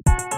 Bye.